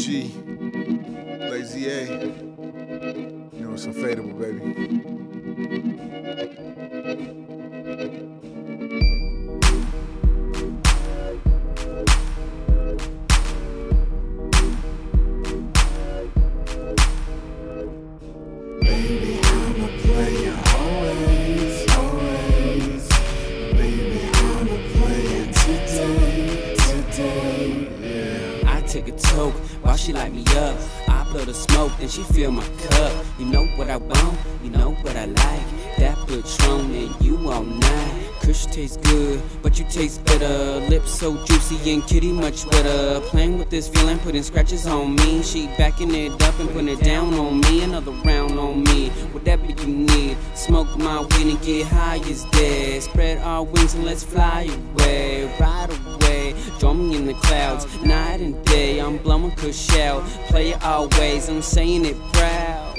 G, Lazie A. You know it's unfadeable, baby. Take a toke while she light me up. I blow the smoke, then she fill my cup. You know what I want, you know what I like. That Patron and you all night. Kush tastes good, but you taste better. Lips so juicy and kitty much wetter. Playing with this feeling, putting scratches on me. She backing it up and putting it down on me. Another round on me, whatever you need. Smoke my weed and get high as dead. Spread our wings and let's fly away, ride away. Join me in the clouds, night and day. I'm blowing kush. Play it always, I'm saying it proud.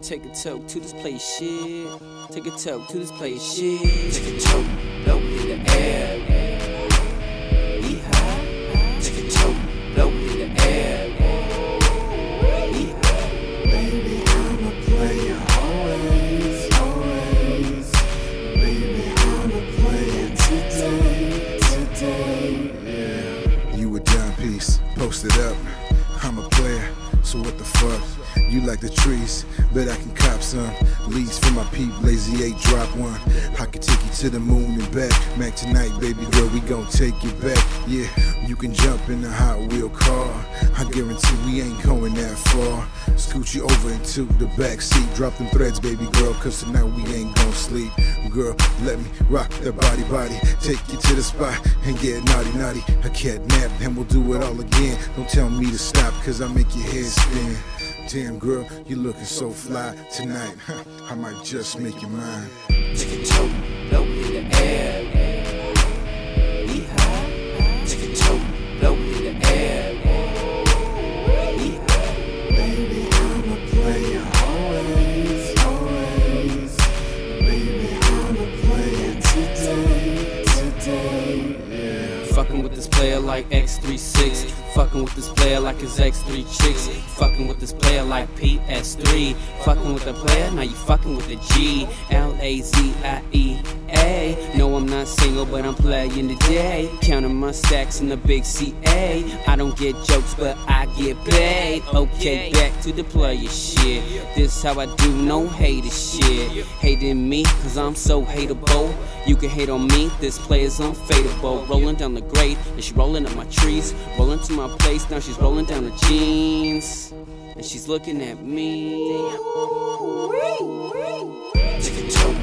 Take a toke to this place shit. Take a toke to this place shit. Take a toke, blow in the air. Posted up. I'm a player, so what the fuck? You like the trees, bet I can cop some. Leads for my peep, lazy eight, drop one. I can take you to the moon and back. Mac tonight, baby girl, we gon' take you back. Yeah, you can jump in the Hot Wheel car. I guarantee we ain't going that far. Scoot you over into the back seat, drop them threads, baby girl, cause tonight we ain't gon' sleep. Girl, let me rock that body, body. Take you to the spot and get naughty, naughty. I can't nap, and we'll do it all again. Don't tell me to stop, cause I make your head Damn, girl, you looking so fly tonight. Huh, I might just make you mine. Take a toke, blow in the air. Be high. Toke, blow in the air. Baby, I'm a player always, always. Baby, I'm a player today, today. Fucking with this player like X36. Fucking with this player like his X3 chicks. Fucking with this player like PS3. Fucking with the player, now you fucking with the G. L A Z I E A. No, I'm not single, but I'm playing today. Counting my stacks in the big CA. I don't get jokes, but I get paid. Okay, back to the player shit. This how I do no hater shit. Hating me, cause I'm so hateable. You can hate on me, this player's unfadeable. Rolling down the grade, she rolling up my trees. Rolling to my place, now she's rolling down her jeans. And she's looking at me. Take a toke,